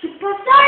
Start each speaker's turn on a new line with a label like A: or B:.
A: Superstar